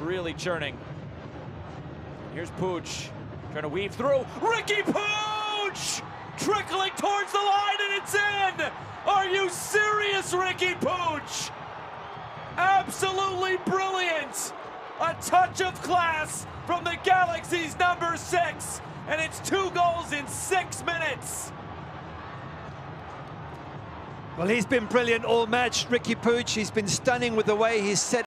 really churning. Here's Puig trying to weave through. Riqui Puig trickling towards the line and it's in. Are you serious, Riqui Puig? Absolutely brilliant. A touch of class from the Galaxy's number six, and it's two goals in six minutes. Well, he's been brilliant all match, Riqui Puig. He's been stunning with the way he's set